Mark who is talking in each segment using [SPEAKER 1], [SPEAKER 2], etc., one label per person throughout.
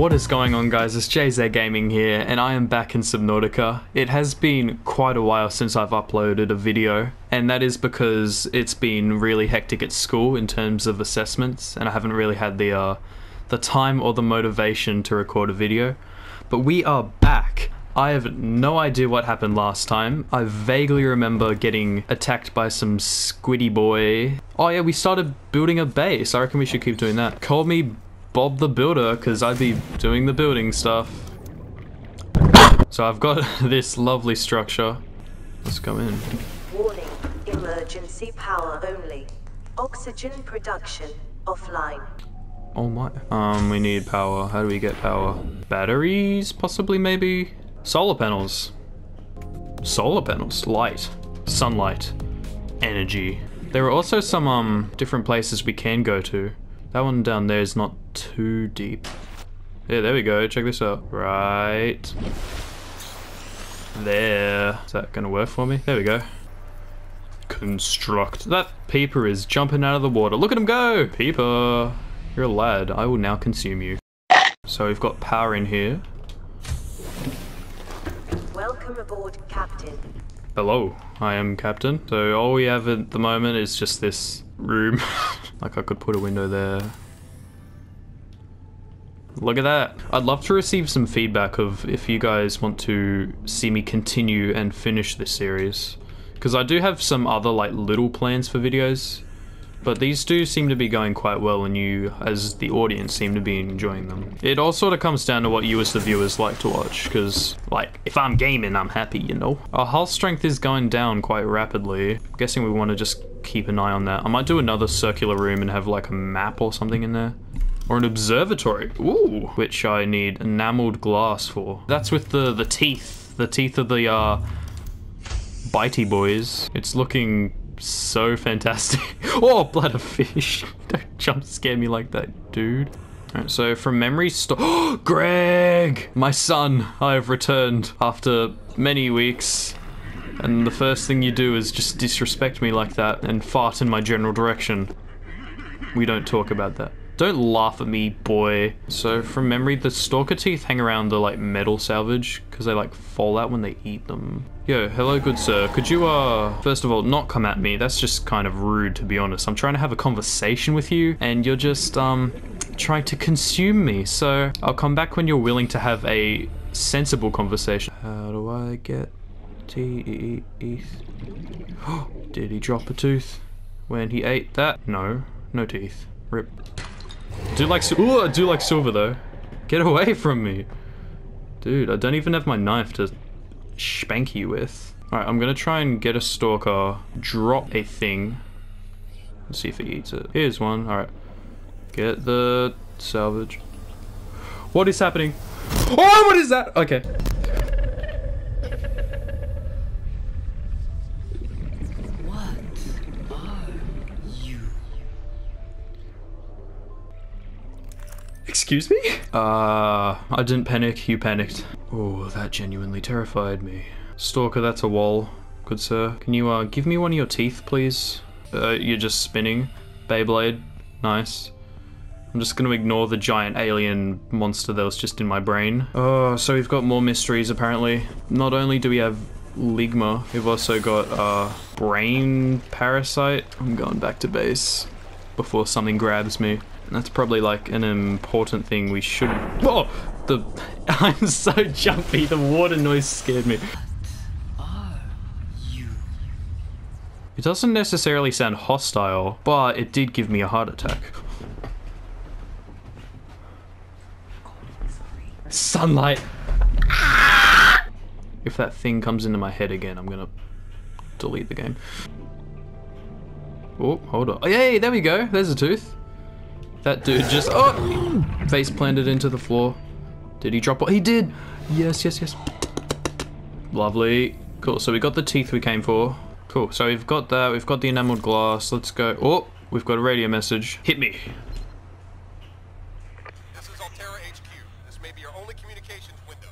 [SPEAKER 1] What is going on guys, it's JZaia Gaming here and I am back in Subnautica. It has been quite a while since I've uploaded a video and that is because it's been really hectic at school in terms of assessments and I haven't really had the uh, the time or the motivation to record a video. But we are back. I have no idea what happened last time. I vaguely remember getting attacked by some squiddy boy. Oh yeah, we started building a base. I reckon we should keep doing that. Call me Bob the Builder, because I'd be doing the building stuff. So I've got this lovely structure. Let's go in.
[SPEAKER 2] Warning, emergency power only. Oxygen production offline.
[SPEAKER 1] Oh my. Um, we need power. How do we get power? Batteries, possibly, maybe? Solar panels. Solar panels. Light. Sunlight. Energy. There are also some, um, different places we can go to. That one down there is not too deep. Yeah, there we go. Check this out. Right. There. Is that gonna work for me? There we go. Construct. That peeper is jumping out of the water. Look at him go! Peeper. You're a lad. I will now consume you. So we've got power in here.
[SPEAKER 2] Welcome aboard, Captain.
[SPEAKER 1] Hello, I am Captain. So all we have at the moment is just this room. like I could put a window there. Look at that. I'd love to receive some feedback of if you guys want to see me continue and finish this series. Because I do have some other like little plans for videos. But these do seem to be going quite well and you, as the audience, seem to be enjoying them. It all sort of comes down to what you as the viewers like to watch, because, like, if I'm gaming, I'm happy, you know? Our hull strength is going down quite rapidly. I'm guessing we want to just keep an eye on that. I might do another circular room and have, like, a map or something in there. Or an observatory. Ooh. Which I need enameled glass for. That's with the, the teeth. The teeth of the, uh, bitey boys. It's looking so fantastic. oh, blood of fish. Don't jump scare me like that, dude. Alright, so from memory store. Greg! My son, I have returned after many weeks. And the first thing you do is just disrespect me like that and fart in my general direction. We don't talk about that. Don't laugh at me, boy. So from memory, the stalker teeth hang around the like metal salvage because they like fall out when they eat them. Yo, hello good sir. Could you uh first of all not come at me? That's just kind of rude to be honest. I'm trying to have a conversation with you and you're just um trying to consume me. So I'll come back when you're willing to have a sensible conversation. How do I get teeth? Did he drop a tooth when he ate that? No, no teeth. Rip. Do like ooh, I do like silver though. Get away from me. Dude, I don't even have my knife to spank you with. Alright, I'm gonna try and get a stalker, drop a thing. Let's see if he eats it. Here's one. Alright. Get the salvage. What is happening? Oh, what is that? Okay. Excuse me? Uh, I didn't panic, you panicked. Oh, that genuinely terrified me. Stalker, that's a wall. Good sir. Can you, uh, give me one of your teeth, please? Uh, you're just spinning. Beyblade. Nice. I'm just gonna ignore the giant alien monster that was just in my brain. Oh, so we've got more mysteries, apparently. Not only do we have Ligma, we've also got, uh, Brain Parasite. I'm going back to base before something grabs me. That's probably like an important thing we should. Oh, the I'm so jumpy. The water noise scared me. It doesn't necessarily sound hostile, but it did give me a heart attack. Sunlight. If that thing comes into my head again, I'm gonna delete the game. Oh, hold on. Oh, yay, there we go. There's a tooth. That dude just, oh, face planted into the floor. Did he drop? what He did. Yes, yes, yes. Lovely. Cool. So we got the teeth we came for. Cool. So we've got that. We've got the enameled glass. Let's go. Oh, we've got a radio message. Hit me.
[SPEAKER 3] This is Alterra HQ. This may be your only communications window.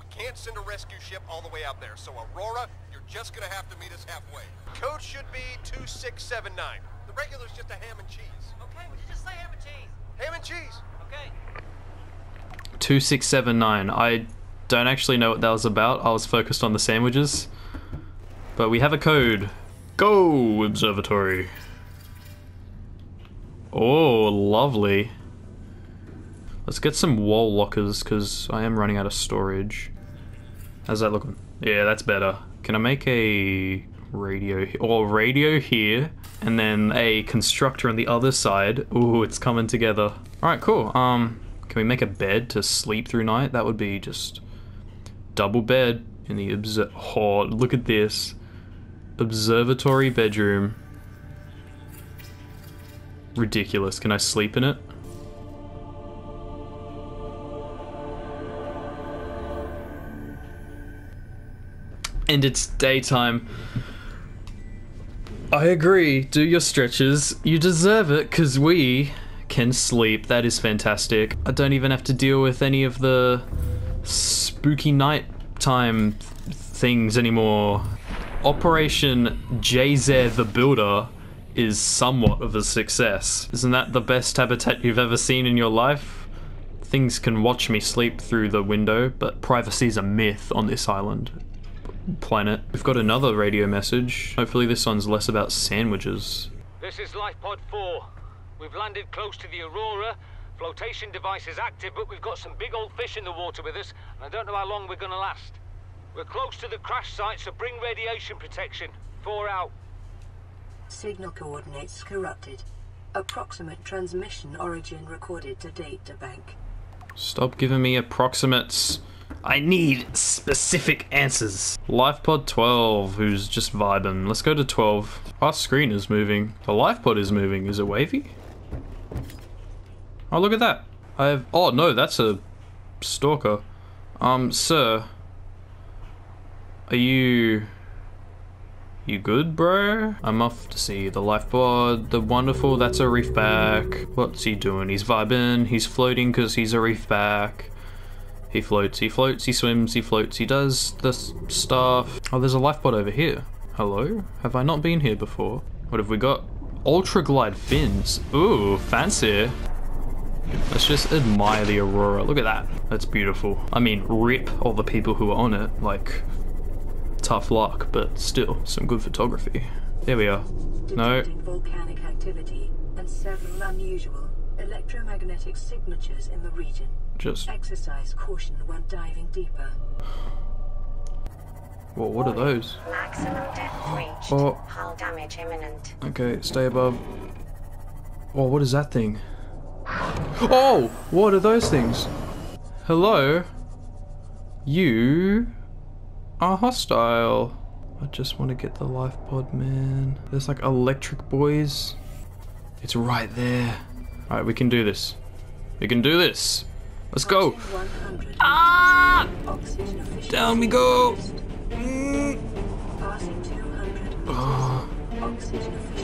[SPEAKER 3] We can't send a rescue ship all the way out there, so Aurora, you're just gonna have to meet us halfway. Code should be 2679. The regular's just a ham and cheese.
[SPEAKER 4] Okay, would you just say ham and cheese?
[SPEAKER 3] Ham and cheese!
[SPEAKER 4] Okay.
[SPEAKER 1] 2679. I don't actually know what that was about. I was focused on the sandwiches. But we have a code. Go, observatory. Oh, lovely. Let's get some wall lockers because I am running out of storage. How's that looking? Yeah, that's better. Can I make a radio or radio here and then a constructor on the other side? Ooh, it's coming together. All right, cool. Um, can we make a bed to sleep through night? That would be just double bed in the obser- Oh, look at this observatory bedroom. Ridiculous. Can I sleep in it? And it's daytime. I agree. Do your stretches. You deserve it because we can sleep. That is fantastic. I don't even have to deal with any of the spooky nighttime things anymore. Operation JZaia the Builder is somewhat of a success. Isn't that the best habitat you've ever seen in your life? Things can watch me sleep through the window, but privacy's a myth on this island planet. We've got another radio message. Hopefully this one's less about sandwiches.
[SPEAKER 4] This is LifePod 4. We've landed close to the Aurora. Flotation device is active, but we've got some big old fish in the water with us, and I don't know how long we're gonna last. We're close to the crash site, so bring radiation protection. Four out.
[SPEAKER 5] Signal coordinates corrupted. Approximate transmission origin recorded to data bank.
[SPEAKER 1] Stop giving me approximates. I need specific answers. LifePod 12, who's just vibing. Let's go to 12. Our screen is moving. The LifePod is moving. Is it wavy? Oh, look at that. I have. Oh, no, that's a stalker. Um, sir. Are you. You good, bro? I'm off to see the lifeboat. The wonderful, that's a reefback. What's he doing? He's vibing. He's floating because he's a reefback. He floats, he floats, he swims, he floats, he does the stuff. Oh, there's a lifeboat over here. Hello? Have I not been here before? What have we got? Ultra glide fins. Ooh, fancy. Let's just admire the aurora. Look at that. That's beautiful. I mean, rip all the people who are on it. Like, tough luck, but still, some good photography. There we are. No.
[SPEAKER 5] Volcanic activity and several unusual electromagnetic signatures in the region.
[SPEAKER 1] Just.
[SPEAKER 5] Exercise caution when diving deeper.
[SPEAKER 1] Whoa, what are those?
[SPEAKER 2] Maximum depth reached.
[SPEAKER 1] Oh.
[SPEAKER 2] Hull damage imminent.
[SPEAKER 1] Okay, stay above. Oh, what is that thing? Oh, what are those things? Hello? You are hostile. I just want to get the life pod, man. There's like electric boys. It's right there. Alright, we can do this. We can do this. Let's go. Ah! Down we go. Mm. Oh,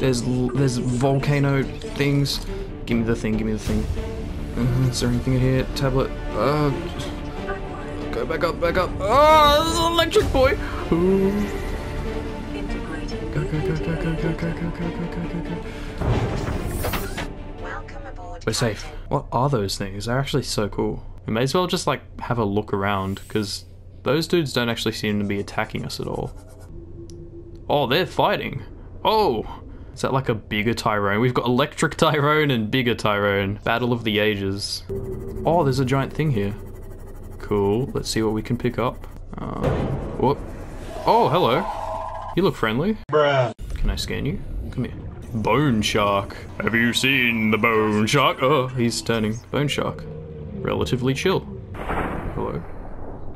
[SPEAKER 1] there's there's volcano things. Give me the thing. Give me the thing. Uh, is there anything in here? Tablet. Uh, go back up. Back up. Oh, this is an electric boy. Ooh. Go go go go go go go go go go go We're safe. What are those things? They're actually so cool. We may as well just like have a look around because those dudes don't actually seem to be attacking us at all. Oh, they're fighting. Oh, is that like a bigger Tyrone? We've got electric Tyrone and bigger Tyrone. Battle of the ages. Oh, there's a giant thing here. Cool. Let's see what we can pick up. Uh, what? Oh, hello. You look friendly. Can I scan you? Come here. Boneshark. Have you seen the boneshark? Oh, he's turning. Boneshark. Relatively chill. Hello.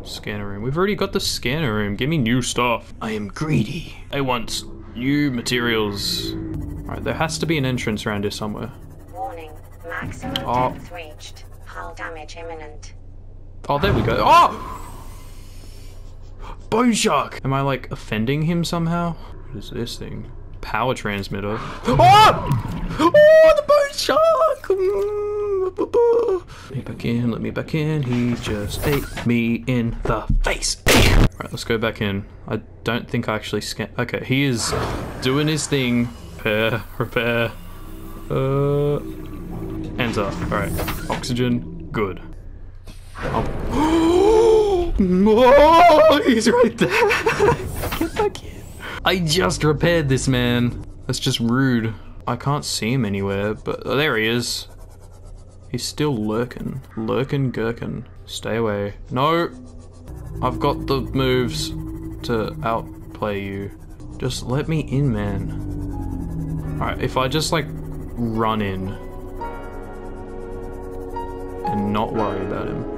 [SPEAKER 1] Scanner room. We've already got the scanner room. Give me new stuff. I am greedy. I want new materials. Alright, there has to be an entrance around here somewhere.
[SPEAKER 2] Warning. Maximum
[SPEAKER 1] Oh.
[SPEAKER 2] depth reached. Hull damage imminent.
[SPEAKER 1] Oh, there we go. Oh! Boneshark! Am I like offending him somehow? What is this thing? Power transmitter. Oh! Oh, the boat shark! Mm, Let me back in, let me back in. He just ate me in the face. Alright, let's go back in. I don't think I actually scan. Okay, he is doing his thing. Repair, repair. Uh. Enter. Alright. Oxygen. Good. Oh. no, he's right there. Get back in. I just repaired this man. That's just rude. I can't see him anywhere, but oh, there he is. He's still lurking. Lurking gherkin. Stay away. No! I've got the moves to outplay you. Just let me in, man. Alright, if I just like run in and not worry about him.